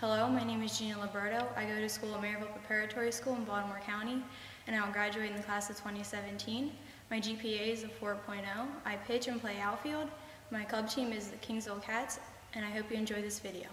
Hello, my name is Gina Liberto. I go to school at Maryvale Preparatory School in Baltimore County, and I'll graduate in the class of 2017. My GPA is a 4.0. I pitch and play outfield. My club team is the Kingsville Cats, and I hope you enjoy this video.